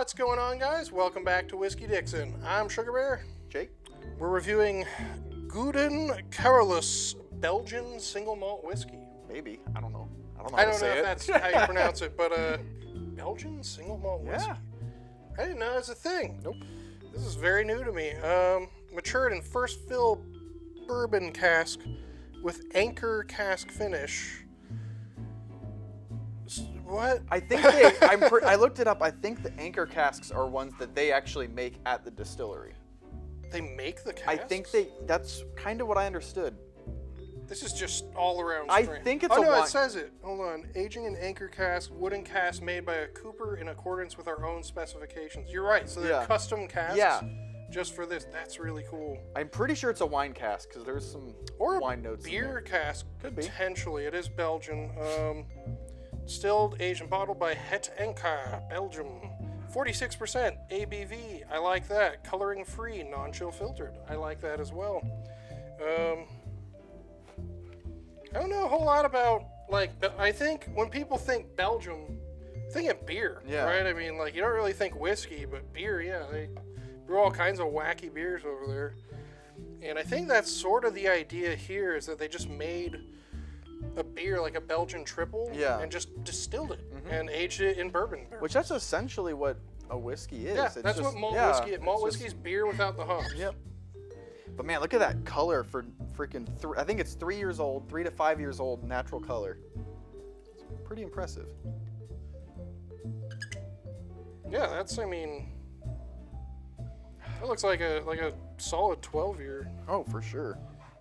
What's going on, guys? Welcome back to Whiskey Dixon. I'm Sugar Bear. Jake? We're reviewing Gouden Carolus Belgian single malt whiskey. Maybe. I don't know. I don't know I how don't know if it. that's how you pronounce it, but uh, Belgian single malt whiskey. Yeah. I didn't know it was a thing. Nope. This is very new to me. Um, matured in first fill bourbon cask with anchor cask finish. What? I think they. I'm. Pre- I looked it up. I think the anchor casks are ones that they actually make at the distillery. They make the casks? I think they. That's kind of what I understood. This is just all around I strange. think it's oh, a no, wi- it says it. Hold on. Aging in anchor cask, wooden cask made by a cooper in accordance with our own specifications. You're right. So they're Yeah. custom casks. Yeah. Just for this. That's really cool. I'm pretty sure it's a wine cask because there's some Or wine notes. beer there. cask, Could be. potentially. It is Belgian. Um, distilled, Asian bottle by Het Anker, Belgium. 46% ABV. I like that. Coloring free, non chill filtered. I like that as well. Um, I don't know a whole lot about, like, I think when people think Belgium, think of beer, Yeah. right? I mean, like, you don't really think whiskey, but beer, yeah. They brew all kinds of wacky beers over there. And I think that's sort of the idea here is that they just made a beer like a Belgian triple Yeah. Mm-hmm. and just distilled it and aged it in bourbon. Which that's essentially what a whiskey is. yeah, It's that's just- what malt yeah, whiskey is. Malt it's just- is beer without the hops. Yep. But man, look at that color for freaking. Th- I think it's three years old, three to five years old, natural color. It's pretty impressive. Yeah, that's I mean that looks like a like a solid 12 year. Oh, for sure.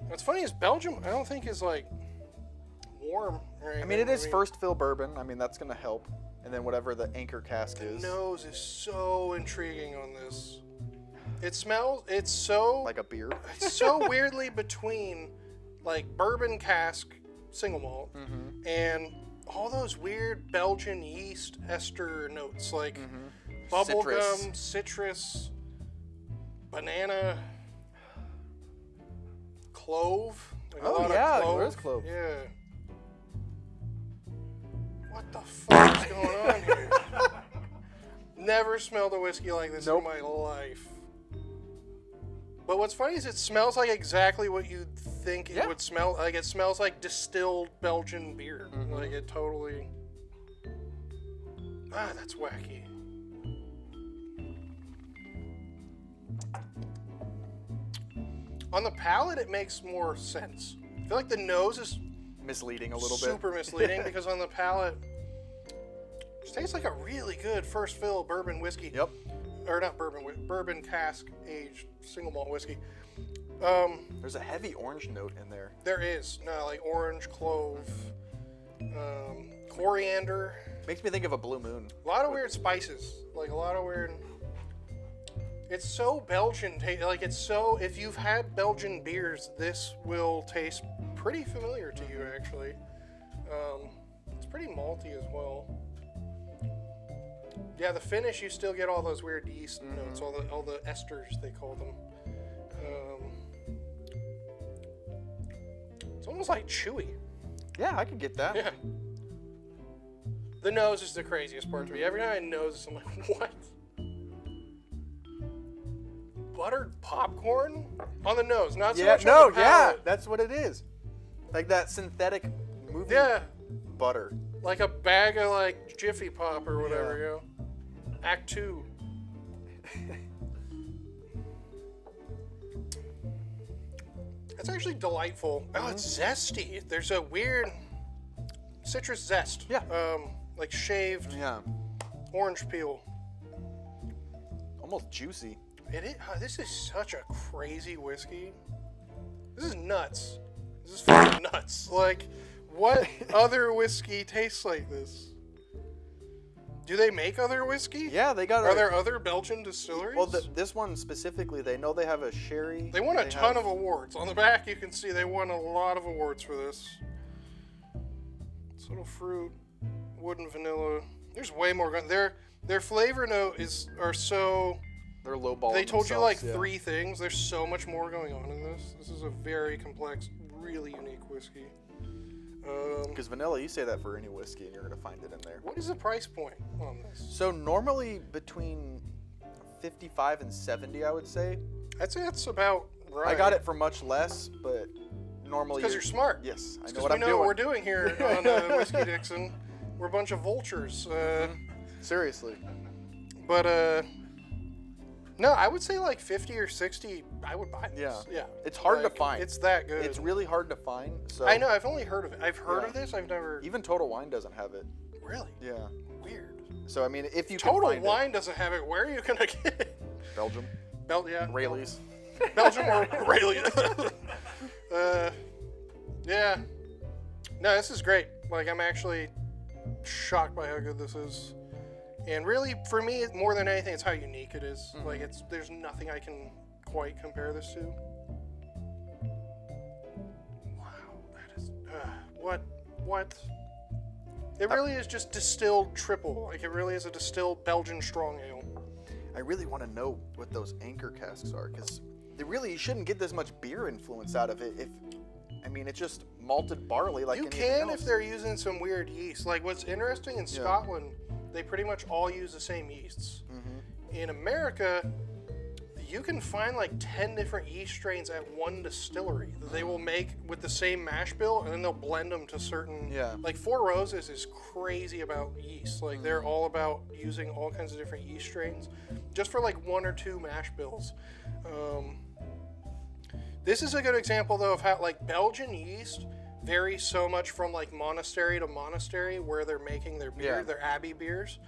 What's funny is Belgium I don't think is like warm I mean, it is first fill bourbon. I mean, that's gonna help. And then whatever the anchor cask is, nose is so intriguing on this. It smells it's so like a beer. it's so weirdly between like bourbon cask single malt Mm-hmm. and all those weird Belgian yeast ester notes like bubblegum, Mm-hmm. Citrus. citrus, banana, clove. Like a Oh, lot of yeah, clove. there is clove. Yeah. What the fuck is going on here? Never smelled a whiskey like this Nope. in my life. But what's funny is it smells like exactly what you'd think it Yeah. would smell like. It smells like distilled Belgian beer. Mm-hmm. Like it totally. Ah, that's wacky. On the palate, it makes more sense. I feel like the nose is Misleading a little bit. super misleading because on the palate, it tastes like a really good first fill bourbon whiskey. Yep. Or not bourbon, bourbon cask aged single malt whiskey. Um, There's a heavy orange note in there. there is no like orange, clove, um, coriander, Makes me think of a blue moon. a lot of weird spices, like a lot of weird. It's so Belgian, ta- like it's so. If you've had Belgian beers, this will taste pretty familiar to you. Actually, um, it's pretty malty as well. Yeah, the finish you still get all those weird yeast notes, all the all the esters they call them. Um, it's almost like chewy. Yeah, I could get that. Yeah. The nose is the craziest part to me. Every time I nose I'm like, what? Buttered popcorn on the nose, not so Yeah, much no, yeah, that's what it is. Like that synthetic movie Yeah, butter. like a bag of like Jiffy Pop or whatever. You know, Act Two. It's actually delightful. Oh, it's zesty. There's a weird citrus zest. Yeah. Um, like shaved Yeah, orange peel. almost juicy. It is, uh, this is such a crazy whiskey. This is nuts. This is fucking nuts. Like, what other whiskey tastes like this? Do they make other whiskey? Yeah, they got. Are a- there other Belgian distilleries? Well, th this one specifically, they know they have a sherry. they won a they ton have- of awards. On the back, you can see they won a lot of awards for this. It's little fruit, wood and vanilla. There's way more. Their their flavor note is are so They're lowballing. They told you like yeah. three things. There's so much more going on in this. This is a very complex, really unique whiskey. Um, Because vanilla, you say that for any whiskey, and you're gonna find it in there. what is the price point on this? So normally between 55 and 70, I would say. I'd say that's about right. I got it for much less, but normally. because you're smart. Yes, I know Because what we I'm know doing. what we're doing here on uh, Whiskey Dixon. We're a bunch of vultures. Uh, Seriously. But uh, no, I would say like 50 or 60. I would buy this. Yeah. Yeah. It's hard to find. It's that good. It's really hard to find. So I know. I've only heard of it. I've heard Yeah. of this. I've never. Even Total Wine doesn't have it. Really Yeah. weird. So I mean, if you can Total Wine doesn't have it. Where are you gonna get it? it, Belgium, Bel- yeah. Raley's. Belgium or Rayleigh. uh, yeah. No, this is great. Like, I'm actually shocked by how good this is. And really, for me, more than anything, it's how unique it is. Like, it's there's nothing I can quite compare this to. Wow, that is uh, what what. It really is just distilled triple. Like, it really is a distilled Belgian strong ale. I really want to know what those anchor casks are, because they really you shouldn't get this much beer influence out of it. If I mean, it's just malted barley, like you can else. if they're using some weird yeast. Like what's interesting in Scotland, they pretty much all use the same yeasts. Mm-hmm. In America, you can find like ten different yeast strains at one distillery that they will make with the same mash bill, and then they'll blend them to certain. Yeah. Like Four Roses is crazy about yeast. Like they're Mm-hmm. all about using all kinds of different yeast strains, just for like one or two mash bills. Um, this is a good example, though, of how like Belgian yeast varies so much from like monastery to monastery where they're making their beer, Yeah. their abbey beers.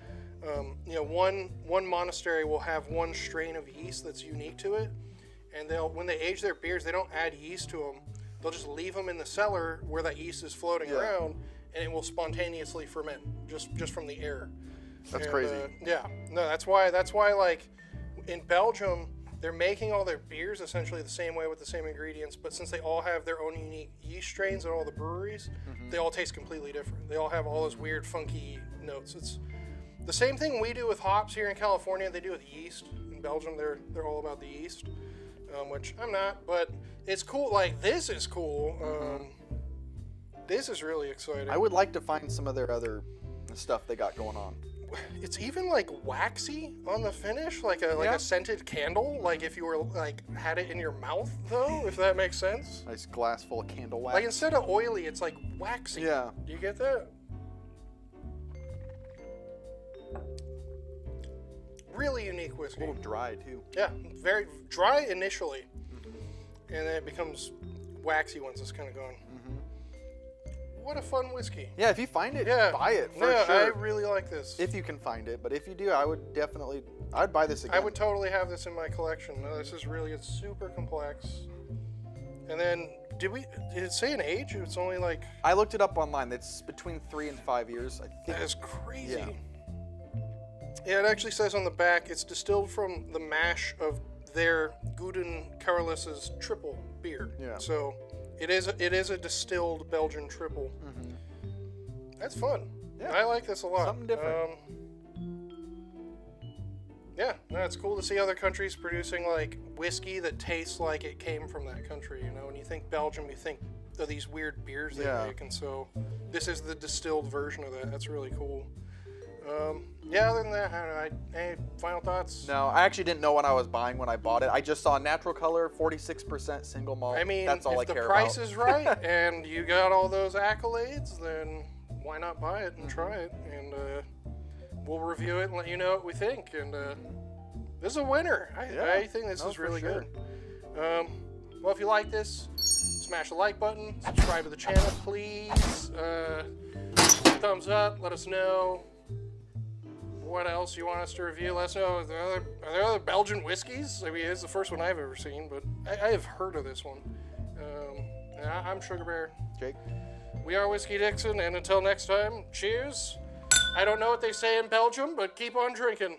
Um, you know, one one monastery will have one strain of yeast that's unique to it, and they'll when they age their beers, they don't add yeast to them. They'll just leave them in the cellar where that yeast is floating Yeah. around, and it will spontaneously ferment just just from the air. That's And, crazy. uh, yeah, no, that's why. That's why, like, in Belgium, they're making all their beers essentially the same way with the same ingredients, but since they all have their own unique yeast strains at all the breweries, they all taste completely different. They all have all those weird, funky notes. It's the same thing we do with hops here in California. They do with yeast. In Belgium, they're they're all about the yeast, um, which I'm not. But it's cool. Like this is cool. Um, this is really exciting. I would like to find some of their other stuff they got going on. It's even like waxy on the finish, like a like Yeah. a scented candle. Like if you were like had it in your mouth, though, if that makes sense. Nice glass full of candle wax. Like instead of oily, it's like waxy. Yeah. Do you get that? Really unique whiskey. a little dry too. Yeah, very dry initially, and then it becomes waxy once it's kind of gone. What a fun whiskey. Yeah, if you find it, Yeah, buy it for yeah, I really like this. if you can find it, but if you do, I would definitely, I'd buy this again. I would totally have this in my collection. No, this is really it's super complex. And then did we did it say an age? It's only like I looked it up online. It's between three and five years. I think. that is crazy. Yeah. Yeah, it actually says on the back it's distilled from the mash of their Gouden Carolus' triple beer. Yeah. So it is it is a distilled Belgian triple. That's fun. Mm-hmm. Yeah. I like this a lot. Something different. Um, yeah, no, it's cool to see other countries producing like whiskey that tastes like it came from that country. You know, when you think Belgium, you think of these weird beers they Yeah. make, and so this is the distilled version of that. That's really cool. Um, yeah, other than that, I don't know. I, any final thoughts? No, I actually didn't know what I was buying when I bought it. I just saw natural color, 46% single malt. I mean, that's all if I the care price about. is right and you got all those accolades, then why not buy it and try it? And uh, we'll review it and let you know what we think. And uh, this is a winner. I, Yeah. I think this No, is really sure. good. Um, well, if you like this, smash the like button, subscribe to the channel, please. Uh, thumbs up. Let us know what else you want us to review. Let us know. Are there other, are there other Belgian whiskeys? I mean, it's the first one I've ever seen, but I, I have heard of this one. Um, and I'm Sugar Bear. Jake? We are Whiskey Dixon, and until next time, cheers. I don't know what they say in Belgium, but keep on drinking.